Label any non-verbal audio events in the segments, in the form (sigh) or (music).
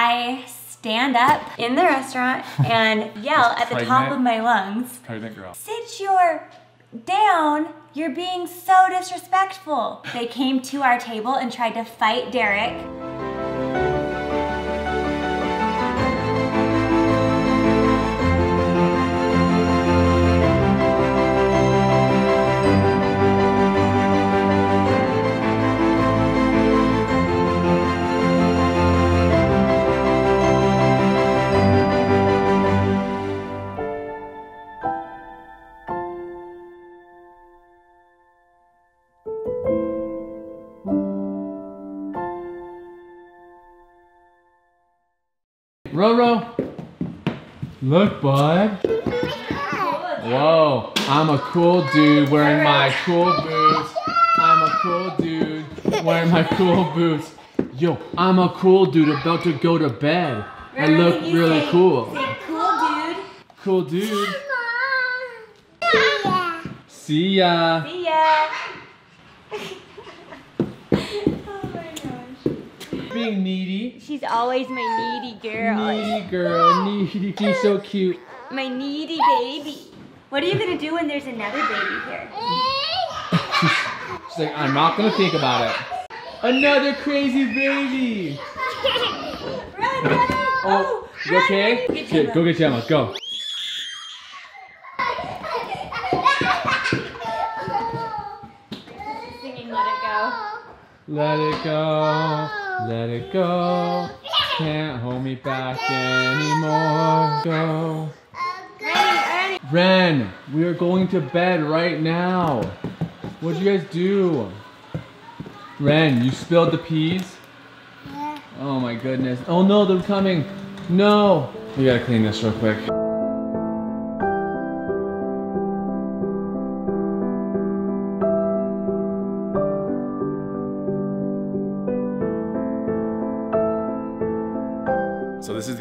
I stand up in the restaurant and (laughs) yell at the top of my lungs, Pregnant girl. sit your down. You're being so disrespectful. They came to our table and tried to fight Darik. Roro. Look, bud. Whoa, I'm a cool dude wearing my cool boots. I'm a cool dude wearing my cool boots. Yo, I'm a cool dude about to go to bed. I look really say- cool. Say cool dude. Cool dude. See ya. See ya. oh my gosh. Being needy. She's always my needy girl. Needy girl, needy. She's so cute. My needy baby. What are you gonna do when there's another baby here? She's like, I'm not gonna think about it. Another crazy baby. Run, run! Oh, oh you okay? run. Get go get Gemma. Go. Singing Let It Go. Let it go. Let it go. Can't hold me back anymore. Go. Ren, we are going to bed right now. What'd you guys do? Ren, you spilled the peas? Yeah. Oh my goodness. Oh no, they're coming. No. We gotta clean this real quick.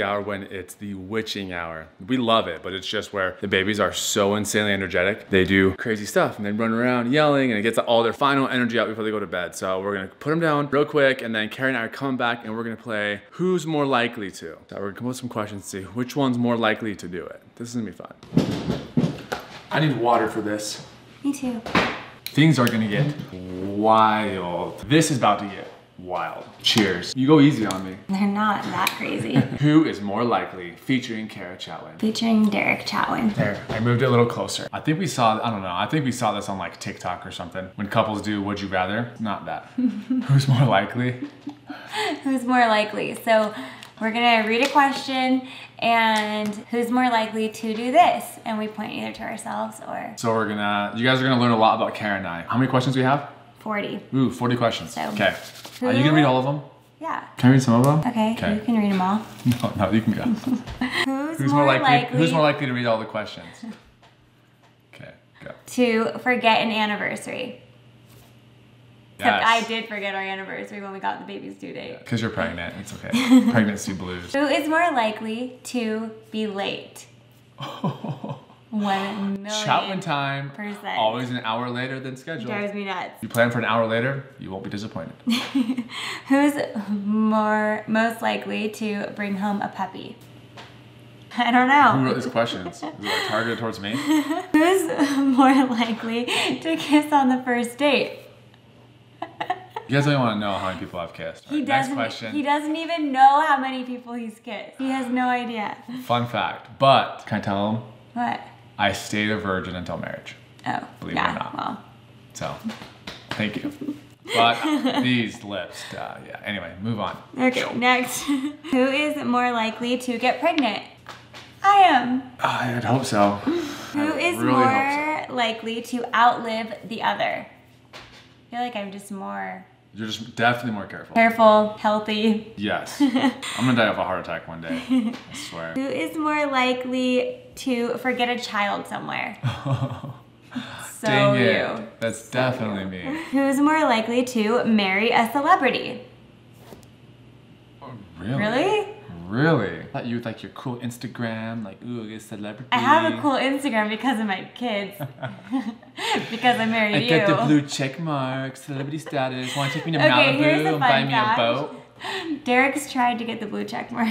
The hour when it's the witching hour. We love it, but it's just where the babies are so insanely energetic. They do crazy stuff and they run around yelling and it gets all their final energy out before they go to bed. So we're gonna put them down real quick and then Cara and I are coming back and we're gonna play Who's More Likely To. So we're gonna come up with some questions to see which one's more likely to do it. This is gonna be fun. I need water for this. Me too. Things are gonna get wild. This is about to get wild. Cheers. You go easy on me. They're not that crazy. (laughs) Who is more likely featuring Cara Chatwin? Featuring Darik Chatwin. There, I moved it a little closer. I think we saw, I don't know, I think we saw this on like TikTok or something. When couples do Would You Rather? Not that. (laughs) Who's more likely? Who's more likely? So we're gonna read a question and who's more likely to do this? And we point either to ourselves or So we're gonna, you guys are gonna learn a lot about Cara and I. How many questions do we have? 40. Ooh, 40 questions. So, Okay. Are you gonna read all of them? Yeah. Can I read some of them? Okay, Okay. you can read them all. (laughs) No, no, you can go. (laughs) Who's, Who's more likely, Who's more likely to read all the questions? Okay, go. to forget an anniversary? Except Yes. I did forget our anniversary when we got the baby's due date. Because you're pregnant, it's okay. (laughs) Pregnancy blues. Who is more likely to be late? One million. Chatwin time. percent. Always an hour later than scheduled. Drives me nuts. You plan for an hour later, you won't be disappointed. (laughs) Who's more most likely to bring home a puppy? I don't know. Who wrote these questions? Is it like targeted towards me? (laughs) Who's more likely to kiss on the first date? You guys don't want to know how many people I've kissed. He Alright, next question. He doesn't even know how many people he's kissed. He has no idea. Fun fact. But can I tell him? What? I stayed a virgin until marriage. Oh, Believe it or yeah. not. Well, So, thank you. But (laughs) these lips, uh, yeah. Anyway, move on. okay. Next, (laughs) who is more likely to get pregnant? I am. I'd hope so. (sighs) Who I is really more likely to outlive the other? I feel like I'm just more You're just definitely more careful. careful, healthy. Yes. (laughs) I'm gonna die of a heart attack one day. I swear. Who is more likely to forget a child somewhere? (laughs) So Dang you. it. That's definitely me. Who's more likely to marry a celebrity? Oh, really? Really? Really? I thought you with like your cool Instagram, like ooh, a celebrity. I have a cool Instagram because of my kids. (laughs) because I married I you. got the blue check mark, celebrity status. Want to take me to (laughs) Okay, Malibu and buy me fact. a boat? (laughs) Darik's tried to get the blue check mark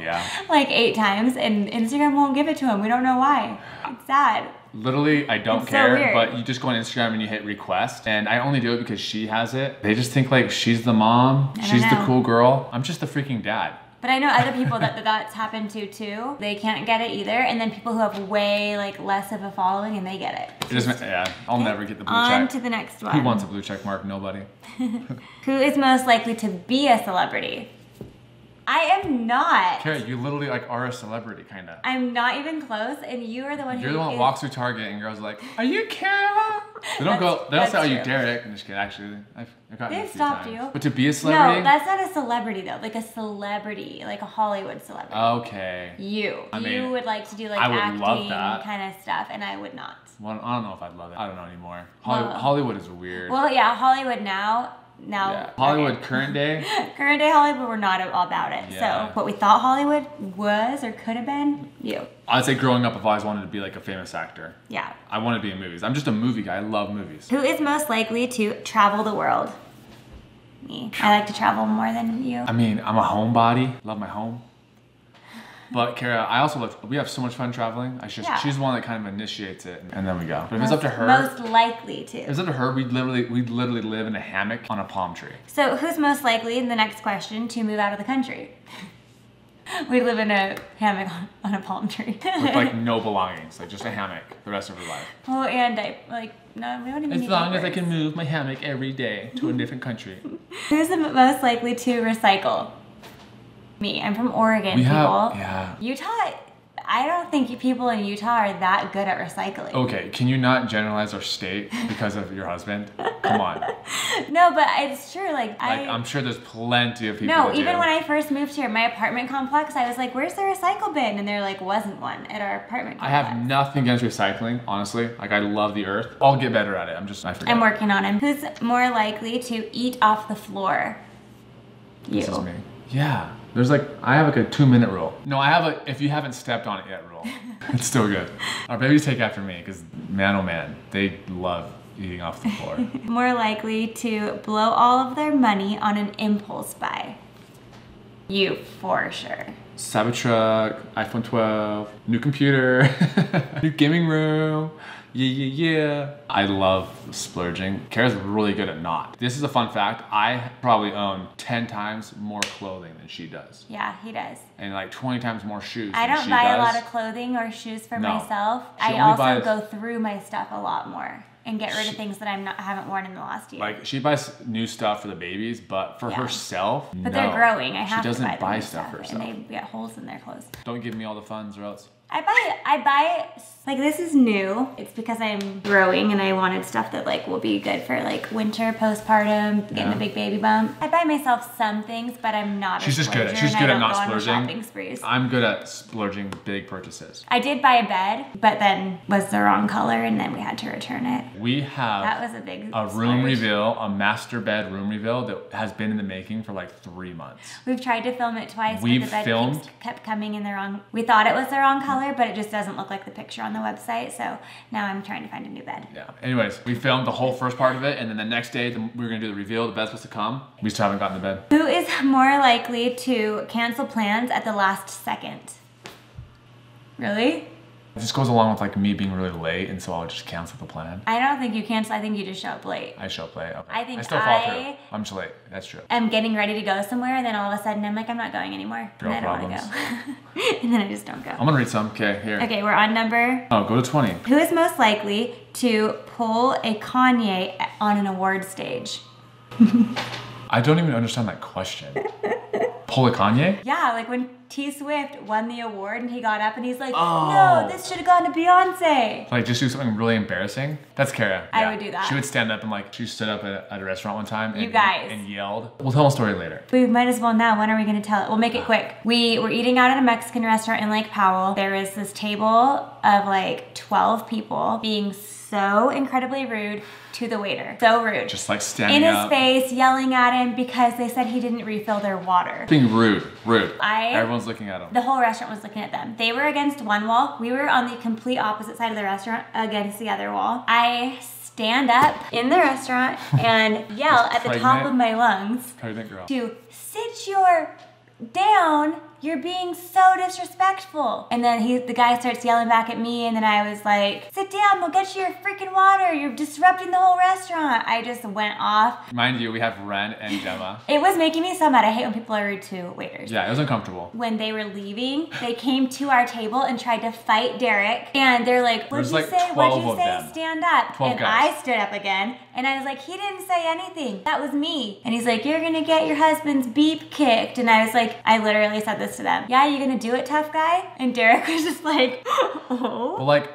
Yeah. like eight times, and Instagram won't give it to him. We don't know why. It's sad. Literally, I don't It's so care, weird. but you just go on Instagram and you hit request. And I only do it because she has it. They just think like she's the mom, she's the cool girl. I'm just the freaking dad. But I know other people that, that that's happened to too. They can't get it either, and then people who have way like less of a following and they get it. It doesn't, yeah, I'll never get the blue On check. to the next one. Who wants a blue check mark? Nobody. (laughs) (laughs) Who is most likely to be a celebrity? I am not. Cara, you literally like are a celebrity, kind of. I'm not even close, and you are the one. You're the one that walks through Target and girls are like, "Are you Cara?" They don't go. They don't say, that's you. Darik?" I'm just kidding. Actually, I've, I've gotten They've stopped times. you. But to be a celebrity, No, that's not a celebrity though. Like a celebrity, like a Hollywood celebrity. okay. you, I mean, you would like to do like I would acting love that. kind of stuff, and I would not. Well, I don't know if I'd love it. I don't know anymore. Hollywood, Well- Hollywood is weird. Well, yeah, Hollywood now. Now, yeah. Hollywood okay. current day. (laughs) current day Hollywood, we're not all about it. Yeah. So, what we thought Hollywood was or could have been, you. I'd say growing up, I've always wanted to be like a famous actor. Yeah. I want to be in movies. I'm just a movie guy. I love movies. Who is most likely to travel the world? Me. I like to travel more than you. I mean, I'm a homebody. Love my home. But Cara, I also love. We have so much fun traveling. I just Yeah. she's the one that kind of initiates it, and then we go. But if it's up to her, Most likely if to. it's up to her, we'd literally we'd literally live in a hammock on a palm tree. So, who's most likely in the next question to move out of the country? (laughs) we live in a hammock (laughs) on, a palm tree. with like (laughs) no belongings, like just a hammock the rest of her life. well, and I like no, we don't even As long as I can move my hammock every day to a different country. Who's the most likely to recycle? Me. I'm from Oregon, We people. have yeah. Utah. I don't think people in Utah are that good at recycling. Okay, can you not generalize our state because of your husband? Come on. (laughs) No, but it's true. Like, Like I. I'm sure there's plenty of people. no, even do. when I first moved here, my apartment complex, I was like, "Where's the recycle bin?" And there like wasn't one at our apartment. I have nothing against recycling, honestly. Like I love the earth. I'll get better at it. I'm just I forget. I'm working on him. Who's more likely to eat off the floor? You. This is me. Yeah. There's like I have like a two minute rule. No, I have a if you haven't stepped on it yet rule. (laughs) it's still good. Our babies take after me because man oh man, they love eating off the floor. (laughs) More likely to blow all of their money on an impulse buy. You for sure. Cybertruck, iPhone 12, new computer, (laughs) new gaming room. Yeah, yeah, yeah. I love splurging. Cara's really good at not. This is a fun fact. I probably own 10 times more clothing than she does. Yeah, he does. And like 20 times more shoes I don't she buy a lot of clothing or shoes for No. myself. She I also buys- go through my stuff a lot more and get rid of things that I'm not haven't worn in the last year. Like she buys new stuff for the babies, but for Yeah. herself, but no. they're growing. I have she doesn't to buy, buy new stuff for herself. and they get holes in their clothes. Don't give me all the funds or else. I buy I buy like this is new. It's because I'm growing and I wanted stuff that like will be good for like winter, postpartum, getting Yeah. the big baby bump. I buy myself some things, but I'm not. She's a just good. splurger She's good at not splurging. I'm good at splurging big purchases. I did buy a bed, but then was the wrong color, and then we had to return it. We have That was a big a room reveal, a master bed room reveal that has been in the making for like three months. We've tried to film it twice. We've but the bed filmed- keeps, kept coming in the wrong. We thought it was the wrong color, but it just doesn't look like the picture on the website. So now I'm trying to find a new bed. Yeah. Anyways, we filmed the whole first part of it, and then the next day the, we were gonna do the reveal. The bed's supposed to come. We still haven't gotten the bed. Who is more likely to cancel plans at the last second? Really? This goes along with like me being really late, and so I'll just cancel the plan. I don't think you cancel. I think you just show up late. I show up late. Okay. I think I still fall I- through. I'm just late. That's true. I'm getting ready to go somewhere, and then all of a sudden I'm like, I'm not going anymore. Girl and I don't want to go. (laughs) and then I just don't go. I'm gonna read some. Okay, here. Okay, we're on number. Oh, go to 20. Who is most likely to pull a Kanye on an award stage? (laughs) I don't even understand that question. (laughs) Pull a Kanye? Yeah, like when T Swift won the award and he got up and he's like, Oh. no, this should have gone to Beyonce. Like just do something really embarrassing? That's Cara. I would do that. She would stand up and like she stood up at, at a restaurant one time and, You guys. and yelled. We'll tell a story later. We might as well now. When are we going to tell it? We'll make it quick. We were eating out at a Mexican restaurant in Lake Powell. There was this table of like 12 people being so incredibly rude to the waiter. So rude. Just like standing in his up. face, yelling at him because they said he didn't refill their water. Being rude. Rude. I- Everyone's looking at him. The whole restaurant was looking at them. They were against one wall. We were on the complete opposite side of the restaurant against the other wall. I stand up in the restaurant (laughs) and yell at the top of my lungs to sit your down. You're being so disrespectful. And then he, the guy starts yelling back at me, and then I was like, sit down, we'll get you your freaking water. You're disrupting the whole restaurant. I just went off. Mind you, we have Ren and Gemma. (laughs) It was making me so mad. I hate when people are rude to waiters. Yeah, it was uncomfortable. When they were leaving, they came to our table and tried to fight Darik. And they're like, What'd you like say? What'd you say? them. Stand up. 12 and guys. I stood up again. And I was like, He didn't say anything. That was me. And he's like, You're gonna get your husband's beep kicked. And I was like, I literally said this to them. Yeah, you're gonna do it, tough guy? And Darik (laughs) was just like, But Oh like,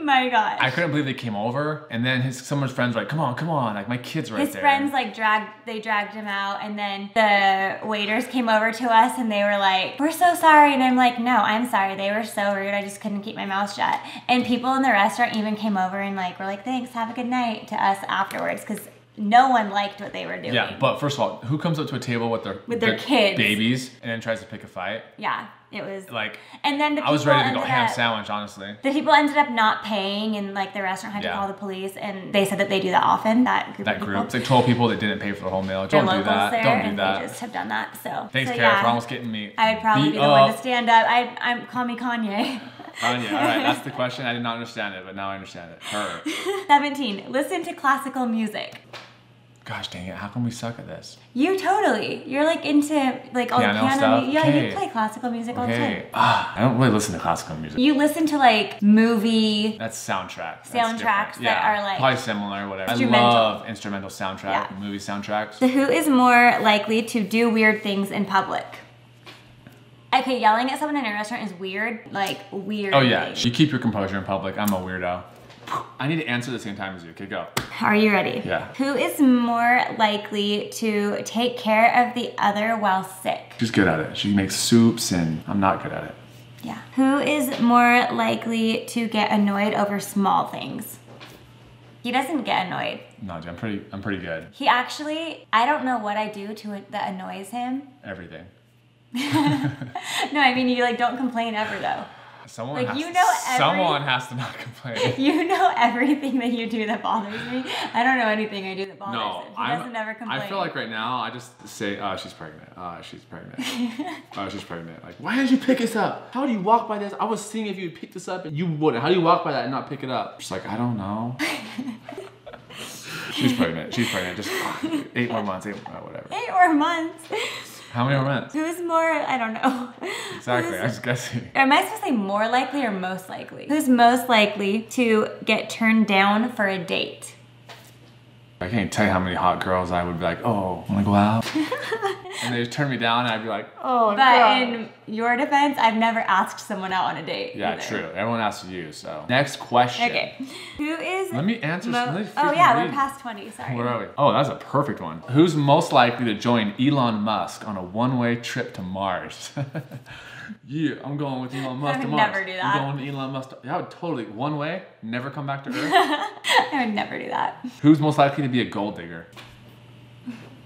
my God. I couldn't believe they came over, and then his some of his friends were like, "Come on, come on!" Like my kids right His there. friends like dragged they dragged him out and then the waiters came over to us and they were like, We're so sorry and I'm like, No, I'm sorry. They were so rude. I just couldn't keep my mouth shut. And people in the restaurant even came over and like were like, Thanks, have a good night to us afterwards because no one liked what they were doing. Yeah, but first of all, who comes up to a table with their With their kids. babies, and then tries to pick a fight? Yeah, it was Like, and then the I was ready to go ham up- sandwich, honestly. The people ended up not paying, and like the restaurant had to call the police, and they said that they do that often. That group That of group, it's like 12 people that didn't pay for the whole meal. Don't do that. there, Don't do that. they just have done that. So Thanks, so, Cara, yeah. for almost getting me. I would probably beat be the one to stand up. I, I'm call me Kanye. Kanye. All right, (laughs) that's the question. I did not understand it, but now I understand it. Her. (laughs) 17. Listen to classical music. Gosh dang it! How come we suck at this? You totally. You're like into like all the Piano piano. stuff? Yeah, Okay. you play classical music all the time. Okay. Ah, I don't really listen to classical music. You listen to like movie. That's soundtrack. That's Soundtracks different. that yeah, are, like, probably similar, whatever. I love instrumental soundtrack, Yeah. movie soundtracks. So who is more likely to do weird things in public? Okay, yelling at someone in a restaurant is weird. Like weird. Oh yeah, things. you keep your composure in public. I'm a weirdo. I need to answer the same time as you. Okay, go. Are you ready? Yeah. Who is more likely to take care of the other while sick? She's good at it. She makes soups, and I'm not good at it. Yeah. Who is more likely to get annoyed over small things? He doesn't get annoyed. No, dude, I'm pretty. I'm pretty good. He actually, I don't know what I do to it that annoys him. Everything. (laughs) No, I mean you like don't complain ever though. Someone Like, has you to, every- someone has to not complain. (laughs) You know everything that you do that bothers me. I don't know anything I do that bothers No, him. He I'm, doesn't ever complain. I feel like right now I just say, "Oh, she's pregnant. Oh, she's pregnant. oh, (laughs) she's pregnant." Like, why did you pick this up? How do you walk by this? I was seeing if you would pick this up and you wouldn't. How do you walk by that and not pick it up? She's like, I don't know. (laughs) she's pregnant. She's pregnant. Just eight more months. Eight, oh, whatever. eight more months. How many more months? Who's more? I don't know. Exactly. I Who's- was guessing. (laughs) Am I supposed to say more likely or most likely? Who's most likely to get turned down for a date? I can't tell you how many hot girls I would be like, "Oh, wanna go out?" and they just turn me down, and I'd be like, "Oh, But God." in your defense, I've never asked someone out on a date. Yeah, either. true. Everyone asks you, so. Next question. Okay. Who is? Let me answer. mo- let me oh yeah, read. we're past twenty. Sorry. Where are we? Oh, that's a perfect one. Who's most likely to join Elon Musk on a one-way trip to Mars? (laughs) yeah, I'm going with Elon Musk I to would Mars. never do that. I'm going with Elon Musk. To, yeah, I would totally one way, never come back to (laughs) Earth. I would never do that. Who's most likely to be a gold digger?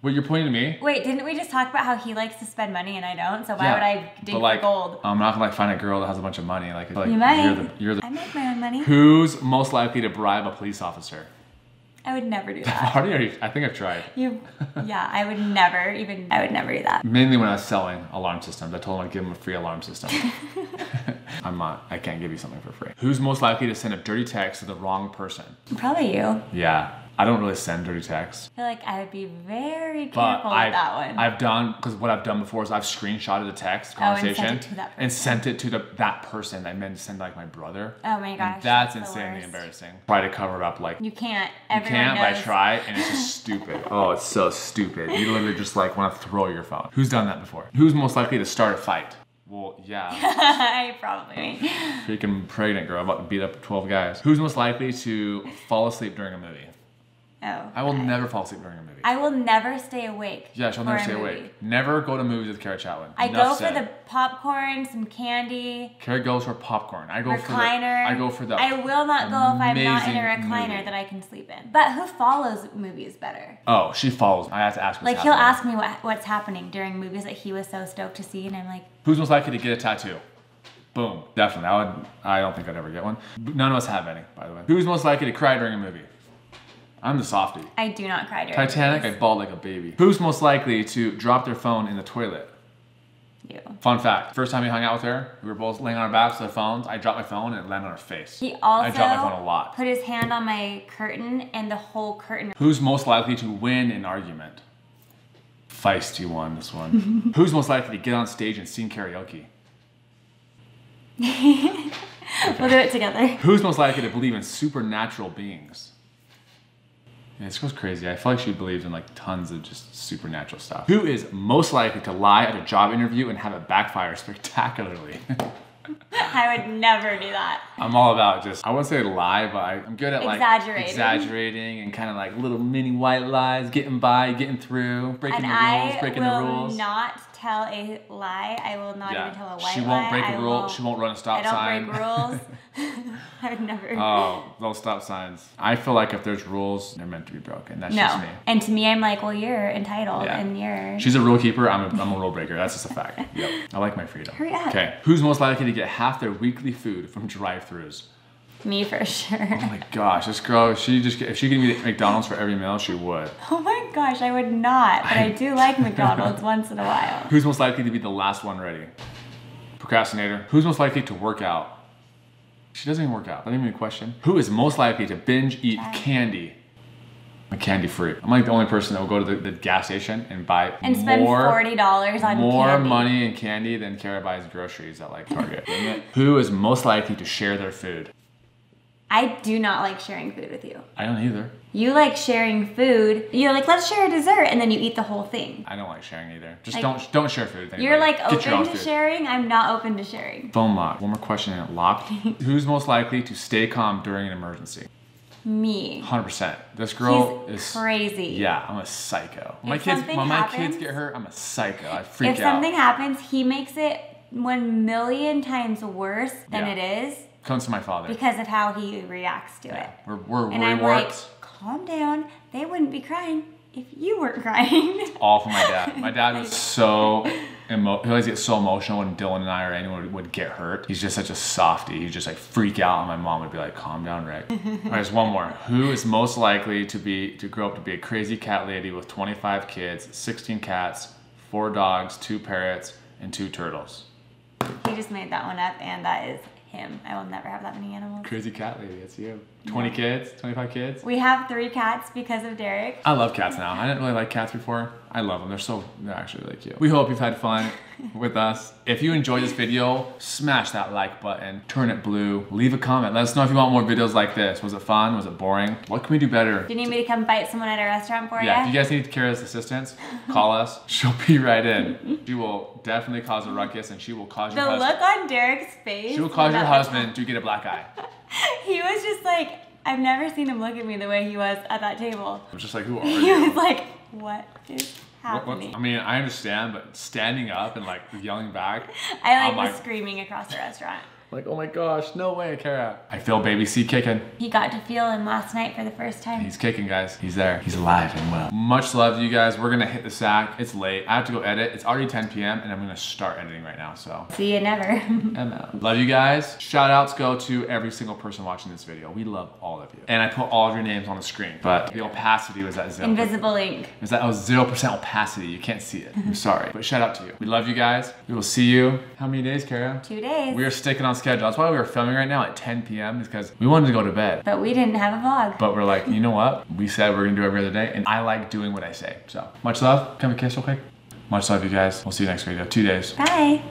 What you're pointing to me? Wait, didn't we just talk about how he likes to spend money and I don't? So why Yeah, would I dig like, for gold? I'm not gonna like find a girl that has a bunch of money. Like, like You might. You're the, you're the. I make my own money. Who's most likely to bribe a police officer? I would never do (laughs) that. You? I think I've tried. You, (laughs) yeah, I would never even. I would never do that. Mainly when I was selling alarm systems, I told them I'd give them a free alarm system. (laughs) I'm not. I can't give you something for free. Who's most likely to send a dirty text to the wrong person? Probably you. Yeah, I don't really send dirty texts, I feel like I would be very but careful with I've, that one. I've done because what I've done before is I've screenshotted a text Oh, and sent conversation it to that and sent it to the, that person. I meant to send like my brother. oh my gosh, that's the insanely embarrassing. Try to cover it up like You can't. You can't, but I try, and it's (laughs) just stupid. Oh, it's so stupid. You literally just like want to throw your phone. Who's done that before? Who's most likely to start a fight? Well, yeah, (laughs) I probably. freaking pregnant girl about to beat up 12 guys. Who's most likely to fall asleep during a movie? Oh. I will never fall asleep during a movie. I will never stay awake. yeah, she'll never stay movie. awake. Never go to movies with Cara Chatwin. I Enough go said. for the popcorn, some candy, Cara goes for popcorn. I go for the. recliner. I go for the. I will not go if I'm not in a recliner movie. that I can sleep in. But who follows movies better? oh, she follows. I have to ask. Like he'll ask me what what's happening during movies that he was so stoked to see, and I'm like, Who's most likely to get a tattoo? Boom. Definitely. I would. I don't think I'd ever get one. None of us have any, by the way. Who's most likely to cry during a movie? I'm the softie. I do not cry during Titanic, I movies. bawled like a baby. Who's most likely to drop their phone in the toilet? You. Fun fact: First time we hung out with her, we were both laying on our backs with our phones. I dropped my phone and it landed on her face. He also I dropped my phone a lot. put his hand on my curtain and the whole curtain. Who's most likely to win an argument? Feisty one, this one. (laughs) Who's most likely to get on stage and sing karaoke? (laughs) We'll do it together. Who's most likely to believe in supernatural beings? Yeah, this goes crazy. I feel like she believes in like tons of just supernatural stuff. Who is most likely to lie at a job interview and have it backfire (laughs) spectacularly? (laughs) I would never do that. I'm all about just, I wouldn't say lie, but I, I'm good at like Exaggerating. exaggerating and kind of like little mini white lies, getting by, getting through, breaking And the rules, I breaking the rules. not tell a lie. I will not even tell a white she won't break a I rule. will- She won't run a stop I don't sign. break rules. (laughs) (laughs) I'd never. oh, those stop signs. I feel like if there's rules, they're meant to be broken. That's just me. And to me, I'm like, well, you're entitled, Yeah. and you're. She's a rule keeper. I'm a, I'm a rule breaker. That's just a fact. Yep. I like my freedom. Hurry up. Okay. Who's most likely to get half their weekly food from drive-throughs? Me for (laughs) sure. Oh my gosh, this girl. She just if she could eat McDonald's for every meal, she would. Oh my gosh, I would not, but I do like (laughs) McDonald's once in a while. Who's most likely to be the last one ready? Procrastinator. Who's most likely to work out? She doesn't even work out. Not even a question. Who is most likely to binge eat candy? I'm candy free. I'm like the only person that will go to the, the gas station and buy And spend more, forty dollars on more candy. money in candy than Cara buys groceries at like Target. Who is most likely to share their food? I do not like sharing food with you. I don't either. You like sharing food. You're like, let's share a dessert, and then you eat the whole thing. I don't like sharing either. Just Like- don't don't share food with anybody. You're like Get open to food. sharing. I'm not open to sharing. Phone lock. One more question and it locked. (laughs) Who's most likely to stay calm during an emergency? Me. 100%. This girl He's is crazy. Yeah, I'm a psycho. When my kids when my kids get hurt, I'm a psycho. I freak If out. If something happens, he makes it one million times worse than Yeah. it is Comes to my father. because of how he reacts to it. We're we're And worry I'm like, calm down. They wouldn't be crying if you weren't crying. all for my dad. My dad (laughs) was so emo. He always gets so emotional when Dylan and I or anyone would, would get hurt. He's just such a softie. He'd just like freak out, and my mom would be like, "Calm down, Rick." (laughs) All right, there's one more. Who is most likely to be to grow up to be a crazy cat lady with 25 kids, 16 cats, four dogs, two parrots, and two turtles? he just made that one up, and that is him. I will never have that many animals. Crazy cat lady. That's you. 20 kids, 25 kids. We have three cats because of Darik. I love cats now. I didn't really like cats before. I love them. They're so, they're actually really cute. We hope you've had fun (laughs) with us. If you enjoyed this video, smash that like button, turn it blue, leave a comment. Let us know if you want more videos like this. Was it fun? Was it boring? What can we do better? Do you need me to come bite someone at a restaurant for you? Yeah, if you? guys need Cara's assistance, (laughs) call us. She'll be right in. She will definitely cause a ruckus and she will cause the your husband. look on Darik's face. She will cause your husband to get a black eye. (laughs) He was just like, I've never seen him look at me the way he was at that table. I'm just like, who are He you? He was like, what is What- what- I mean, I understand, but standing up and like yelling back, (laughs) I like was like- screaming across the restaurant. Like, oh my gosh, no way, Cara. I feel baby C kicking. He got to feel him last night for the first time. He's kicking, guys. He's there. He's alive and well. Much love to you guys. We're gonna hit the sack. It's late. I have to go edit. It's already 10 p.m. and I'm gonna start editing right now. So, See you never. (laughs) I'm out. Love you guys. Shout outs go to every single person watching this video. We love all of you. And I put all of your names on the screen, but the opacity was at zero. Invisible ink. It was that was zero percent opacity. You can't see it. I'm sorry, but shout out to you. We love you guys. We will see you. How many days, Cara? Two days. We are sticking on schedule. That's why we are filming right now at 10 p.m. Is because we wanted to go to bed. but we didn't have a vlog. But we're like, you know what? We said we're gonna do every other day, and I like doing what I say. So much love. Come and kiss real quick. Much love, you guys. We'll see you next video. Two days. Bye.